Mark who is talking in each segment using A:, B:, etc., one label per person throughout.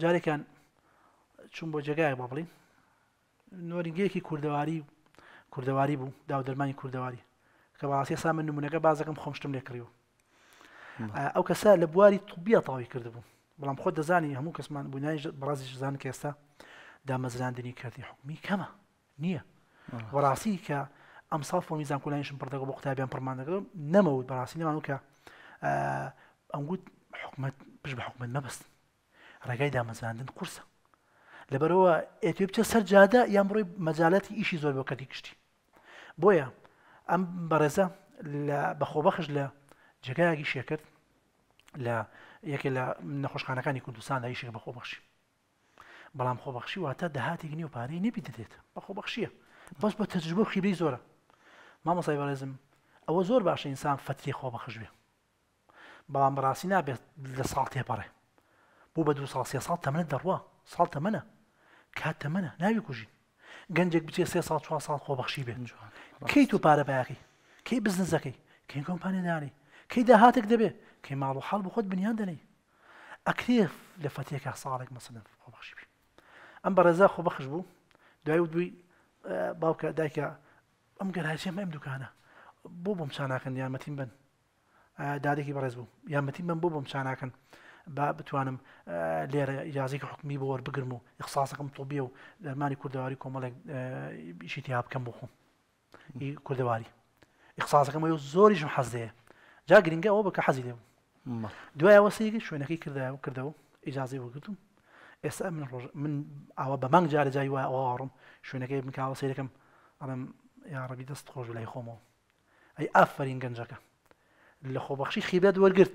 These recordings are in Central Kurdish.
A: جارێکیان چوون بۆ جێگایەک بۆ بڵین نۆرینگەیەکی کوردەواری کوردەواری بوو داو دەرمانی کوردەواری کە بەڕاستی سا من نمونونەکە بازەکەم خۆمشتم لێ کڕیوە ئەو کەسە لە بواری طبیە تاوی کردبوو بەڵام خۆ دەزانی هەموو کەسمان بوونای بەڕازی زان کە ئێستا دامەزراندنی کاتی حکومی کەمە نیە بەڕاستی کە ئەمساڵ فۆمی زانکۆلاینیشم پڕ دەکەم بۆ قوتابیان پڕمان دەکەم نەمەوت بەڕاستی نەمانوت کە ئەمگوت حکومت پشت بە حکومت مەبەست ڕێگای دامەزراندن قورسە لەبەرەوە ئێتێ بچە سەر جادە یان بڕۆی مەجاالەتی ئیشی زۆر بۆ کەتی کشتی بۆیە ئەم بەڕێزە لە بەخۆ بەخش لە جێگایەکی شێکرد لە یەکێ لە نەخۆشخانەکانی کوردستان لە یشێک بەخۆ بەخشی بەڵام خۆبەخشی واتە داهاتێک نیە و پارەی نەبی دەدرێت بە خۆبەخشیە بەس بە تەجروبە و خیبرەی زۆرە مامۆسای بەڕێزم ئەوە زۆر باشە ئینسان فەتری خۆبەخش بێ بەڵام بەڕاستی نابێت لە ساڵ تێپەڕێ بۆ بە دوو ساڵ سێ ساڵ تەمنە دەڕوا ساڵ تەمەە کات تەمەە ناوی کوژین گەنجێک بچێ سێ ساڵ چوار ساڵ خۆبەخشی بێن کەی تو پارە باقی کەی بزنزەکەی کەی کۆمپانیدانی کەی داهاتێک دەبێ کەی ماڵ و حاڵ بخۆت بنیان دەنەی ئەکرێ لە فەتێکا ساڵێک مەسەلەن خۆبەخشی بی. ئەم بەڕێزە خۆبەخش بوو دوای وتبووی باوکە دایکە ئەم گەراجە مەم دوکانە بۆ بۆم چاناکەن یارمەتیم بن دادێکی بەڕێز بوو یارمەتی من بۆ بۆم چاناکەن با بتوانم لێرە یازێکی حکومی بۆ وەربگرم و یخساسەکەم تۆبیە و دەرمانی کوردەواری کۆمەڵێک ئیشی تیا بکەم بۆ خۆم ئی کوردەواری ئیخساسەکەم بۆیە و زۆریشم حەز لێیە جا گرنگە ئەوە بە کە حەزی لێ بوو مە دوایەوە سەیری شوێنەکەی کردایە و کردەوە و ئیجازەی وەگرتم ئێستا من ڕۆژ من ئاوا بە مانگ جارە جای وایە ئەوواڕم شوێنەکەی من کاوە سەیرەکەم ئەڵم یا ڕەبی دەست خۆش و لای خۆمەوە ئەی ئافرین گەنجەکە لە خۆبەخشی خیبرەت وەرگرت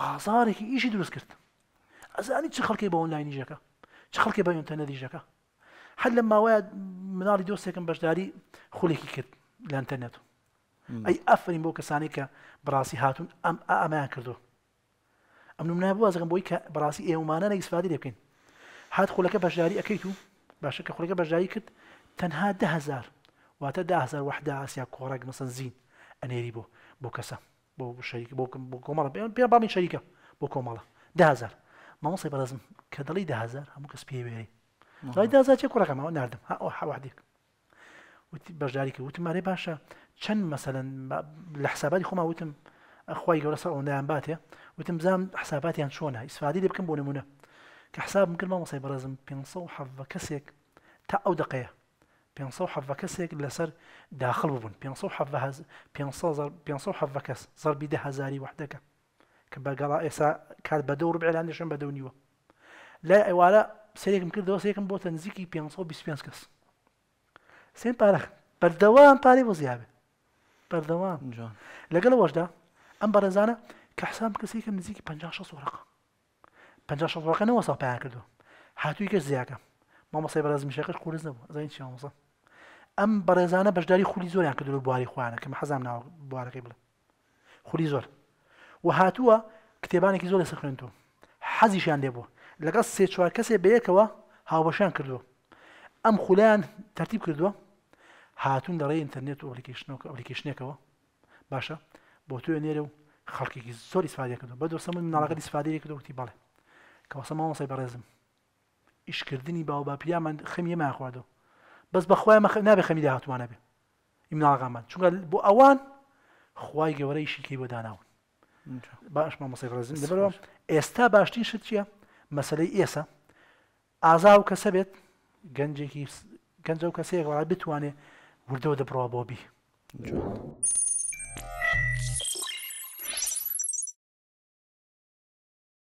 A: بازاڕێکی ئیشی دروست کرد ئەزانی چ خەڵکی بە ئۆنلاینی ژەکە چ خەڵکی بە ئینتەرنەتی ژەکە هەر لە ماوەیە مناڵی دۆستێکم بەشداری خولێکی کرد لە ئەتەرنێت ئەی ئەفرین بۆ کەسانی کە بڕاستی هاتون ئەم ئەمایان کردو ئەم منای بوازەکەم بۆی کە بڕاستی ئێوەمانانە ئیسفادی لێ بکەین هات خولەکە بەشداری ئەەکەیت و باشە کە خولەکە بەشداری کرد تەنها دههزار واتە دههزار وحدا ئاسیا کۆڕێک مەسەن زین ئەنێری بۆ بۆ کەسە بۆ شەریکە بۆ بۆ کۆمەڵە پێ پێ باڵی شەریکە بۆ کۆمەڵە دههزار مامۆسای بەڕێزم کە دەڵی دههزار هەموو کەس پێ وێری دڵی دههزار چێ کوڕەکەمەوە ناردم ها ئەو حەوادێک وتی بەشداری کرد وتم مارێ باشە چەند مەسەن لە حساباتی خۆما وتم ئەخوای گەورە سەر ئەوەندەیان باتێ وتم بزانم حساباتیان چۆنە ئیسفادی لێ بکەم بۆ نمونە کە حسابم کرد مامۆسای بەڕێزم 500 حەڤە کەسێک تا ئەو دەقەیە پێنج سەد و حەڤدە کەسێک لەسەر داخل ببوون، پێنج سەد و حەڤدە هەز پێنج سەد زە پێنج سەد و حەڤدە کەس زەربی دە هەزاری وەحدەکە کە بە گەڵا ئێسا کات بە دە و ربع ئێران دەشێن بە دە و نیوە لای ئێوارە سەیرێکم کردەوە سەیرێکم بۆتە نزیکی پێنج سەد و بیست و پێنج کەس سێن پارە بەردەوام پارەی بۆ زیابێ بەردەوام جوان لەگەڵ ئەوەشدا ئەم بەڕێزانە کە حساب بکە سەیرێکم نزیکی پەنجا شەست وەرەقە پەنجا شەست ڕۆکە نەوە ساڵ پایان کردو هاتووی کەش زیاکە مامۆسای بەڕێز میشەکەش قورس نەبوو زانین چی مامۆسا ئەم بەڕێزانە بەشداری خولی زۆریان کردو بواری خوانە کە حەزام ناوە بوارەکەی بڵێ خولی زۆر و هاتووە کتێبانێکی زۆر لەسەر خوێندو حەزیشیان لێ بووە لەگەڵ سێ چوار کەسێ بەیەکەوە هاوبەشیان کردووە ئەم خولیان تەرتیب کردووە هاتون لەڕێی ئینتەرنێت و ئەپلیکیشنەوە ئەپلیکیشنێکەوە باشە بۆ تۆ نێرە و خەڵکێکی زۆری سفادە کردو بە دۆسە من ناڵەکە دیسفادی لێ کردو وتی بەڵێ کەوەسە ماوەسای بەڕێزم ئیشکردنی باو باپیرامان خەم یەمان خواردو بەس بەخوای مەخ نابێ خەمی داهاتوانە بێ ئیمناڵەکانمان چونکە بۆ ئەوان خوای گەورەیشی کەی بۆ داناون باش مامۆسای بەڕێزم لەبەرەوە ئێستا باشترین شت چییە مەسلەی ئێسە ئازا ئەو کەسە بێت گەنجێکی گەنجە ئەو کەسەیەک وەڵا بتوانێ وردەوە دەبڕەوە بۆ بی جوان.